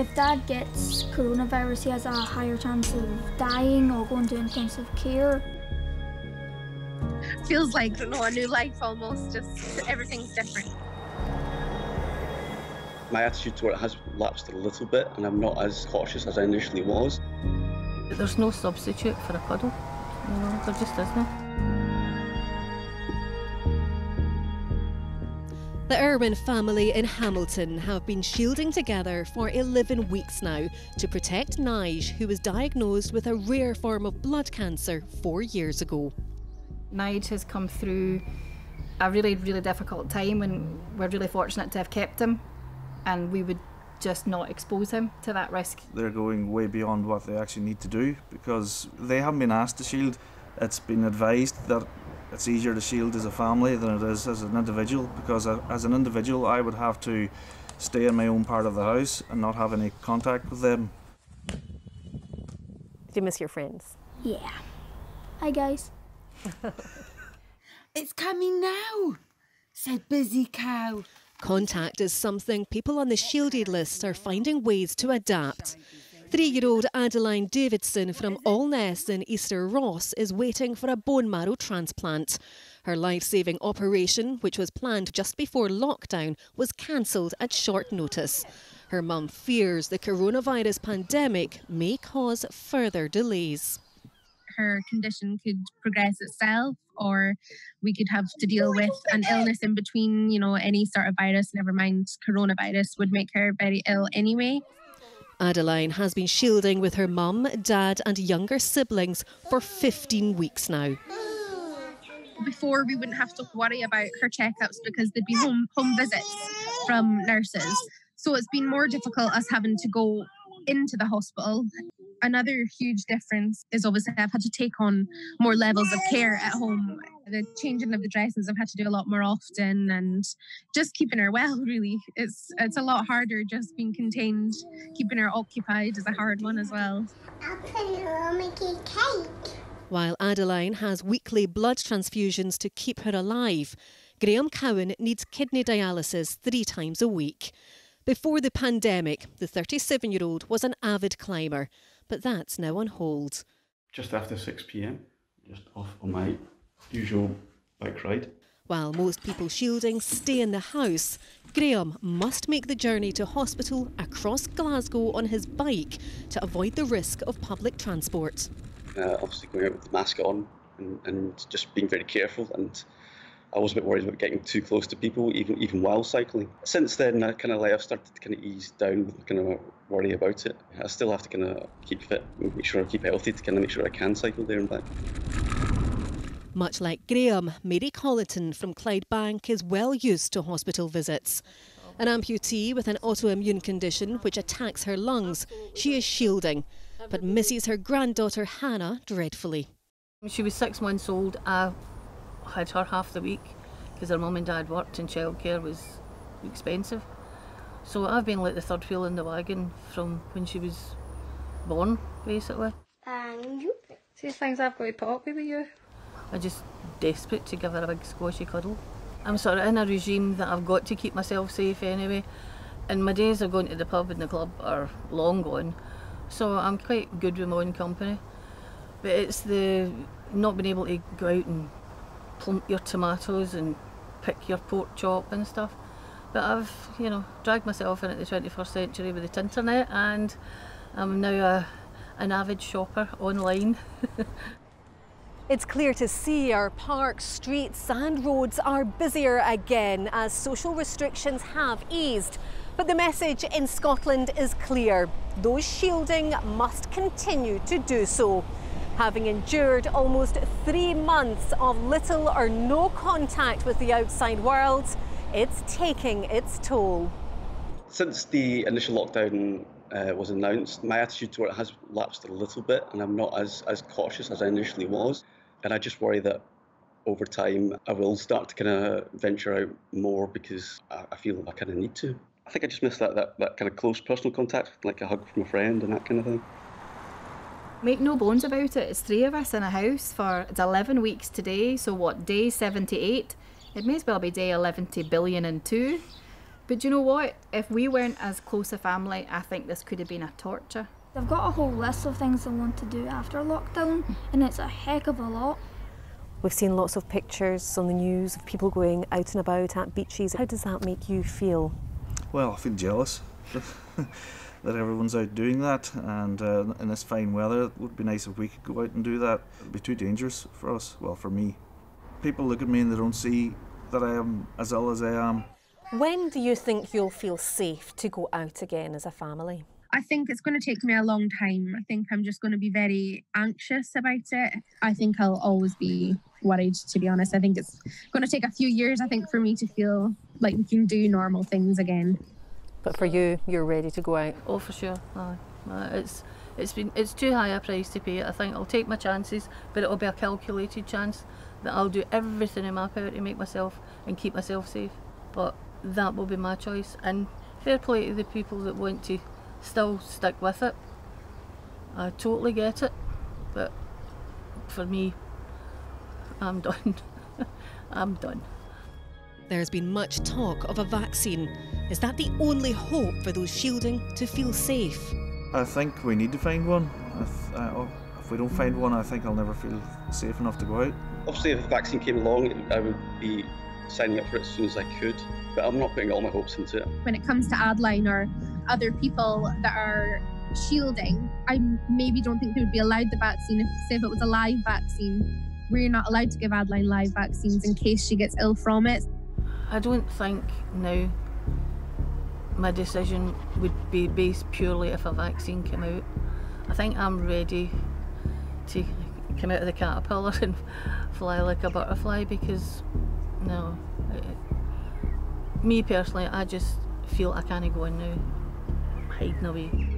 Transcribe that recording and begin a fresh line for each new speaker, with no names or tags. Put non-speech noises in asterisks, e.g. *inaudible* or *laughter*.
If dad gets coronavirus, he has a higher chance of dying or going to intensive care.
Feels like, I don't know, a new life almost, just everything's different.
My attitude toward it has lapsed a little bit, and I'm not as cautious as I initially was.
There's no substitute for a cuddle. You know, there just isn't.
The Irwin family in Hamilton have been shielding together for 11 weeks now to protect Nige, who was diagnosed with a rare form of blood cancer four years ago.
Nige has come through a really, really difficult time, and we're really fortunate to have kept him. And we would just not expose him to that risk.
They're going way beyond what they actually need to do because they haven't been asked to shield. It's been advised that it's easier to shield as a family than it is as an individual because as an individual I would have to stay in my own part of the house and not have any contact with them.
Do you miss your friends?
Yeah. Hi, guys. *laughs*
it's coming now, said Busy Cow.
Contact is something people on the shielded list are finding ways to adapt. Three year old Adeline Davidson from Alness in Easter Ross is waiting for a bone marrow transplant. Her life saving operation, which was planned just before lockdown, was cancelled at short notice. Her mum fears the coronavirus pandemic may cause further delays.
Her condition could progress itself, or we could have to deal with an illness in between, you know, any sort of virus, never mind coronavirus, would make her very ill anyway.
Adeline has been shielding with her mum, dad, and younger siblings for 15 weeks now.
Before, we wouldn't have to worry about her checkups because they'd be home, home visits from nurses. So it's been more difficult us having to go into the hospital. Another huge difference is obviously I've had to take on more levels of care at home. The changing of the dresses I've had to do a lot more often and just keeping her well really. It's it's a lot harder just being contained. Keeping her occupied is a hard one as well.
While Adeline has weekly blood transfusions to keep her alive, Graham Cowan needs kidney dialysis three times a week. Before the pandemic, the 37 year old was an avid climber, but that's now on hold.
Just after 6 pm, just off on my usual bike ride.
While most people shielding stay in the house, Graham must make the journey to hospital across Glasgow on his bike to avoid the risk of public transport.
Uh, obviously, going out with the mask on and, and just being very careful and I was a bit worried about getting too close to people, even even while cycling. Since then, I kind of like I've started to kind of ease down with kind of worry about it. I still have to kind of keep fit, make sure I keep healthy to kind of make sure I can cycle there and back.
Much like Graham, Mary Colleton from Clydebank is well used to hospital visits. An amputee with an autoimmune condition which attacks her lungs, she is shielding, but misses her granddaughter Hannah dreadfully.
She was six months old. I had her half the week because her mum and dad worked and childcare was expensive. So I've been like the third wheel in the wagon from when she was born, basically.
And you?
See things I've got to put up with you.
I'm just desperate to give her a big squashy cuddle. I'm sort of in a regime that I've got to keep myself safe anyway. And my days of going to the pub and the club are long gone. So I'm quite good with my own company. But it's the not being able to go out and plump your tomatoes and pick your pork chop and stuff. But I've, you know, dragged myself into the 21st century with the internet and I'm now a, an avid shopper online. *laughs*
It's clear to see our parks, streets and roads are busier again as social restrictions have eased. But the message in Scotland is clear. Those shielding must continue to do so having endured almost three months of little or no contact with the outside world, it's taking its toll.
Since the initial lockdown uh, was announced, my attitude toward it has lapsed a little bit, and I'm not as, as cautious as I initially was. And I just worry that over time I will start to kind of venture out more because I, I feel I kind of need to. I think I just miss that, that, that kind of close personal contact, like a hug from a friend and that kind of thing.
Make no bones about it, it's three of us in a house for it's 11 weeks today, so what, day 78? It may as well be day 11 to billion and two. But do you know what? If we weren't as close a family, I think this could have been a torture.
I've got a whole list of things I want to do after lockdown, and it's a heck of a lot.
We've seen lots of pictures on the news of people going out and about at beaches. How does that make you feel?
Well, I feel jealous *laughs* that everyone's out doing that, and uh, in this fine weather, it would be nice if we could go out and do that. It'd be too dangerous for us, well, for me. People look at me and they don't see that I am as ill as I am.
When do you think you'll feel safe to go out again as a family?
I think it's going to take me a long time. I think I'm just going to be very anxious about it. I think I'll always be worried, to be honest. I think it's going to take a few years, I think, for me to feel like we can do normal things again.
But for you, you're ready to go out.
Oh, for sure. Aye, It's it's been it's too high a price to pay. I think I'll take my chances, but it'll be a calculated chance that I'll do everything in my power to make myself and keep myself safe. But that will be my choice. And fair play to the people that want to still stick with it. I totally get it, but for me, I'm *laughs* done. I'm done.
There's been much talk of a vaccine. Is that the only hope for those shielding to feel safe?
I think we need to find one. If, uh, if we don't find one, I think I'll never feel safe enough to go out.
Obviously, if a vaccine came along, I would be signing up for it as soon as I could, but I'm not putting all my hopes into it.
When it comes to Adeline or other people that are shielding, I maybe don't think they would be allowed the vaccine if, say, if it was a live vaccine. We're not allowed to give Adeline live vaccines in case she gets ill from it.
I don't think now my decision would be based purely if a vaccine came out. I think I'm ready to come out of the caterpillar and *laughs* fly like a butterfly because no, it, me personally, I just feel I can't go in now, hiding away.